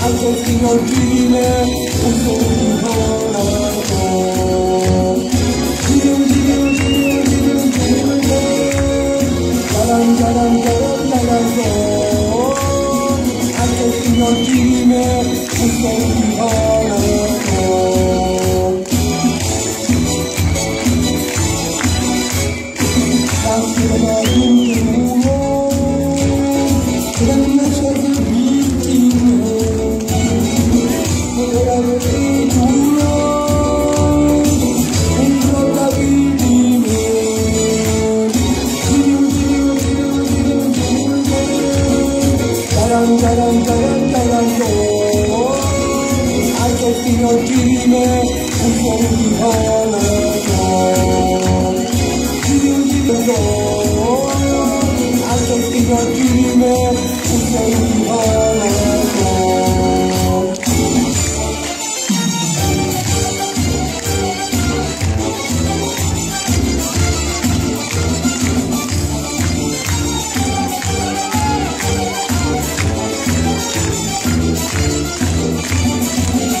Your dreaming, 웃음이 흘러도 지금 지금 지금 지금 지금 사랑 사랑 사랑도 I'm your dreaming, 웃음이 흘러도 당신 사랑도 I can see your dreaming 웃음이 흘러도 지금 지금도 I can see your dreaming 웃음이 すごい。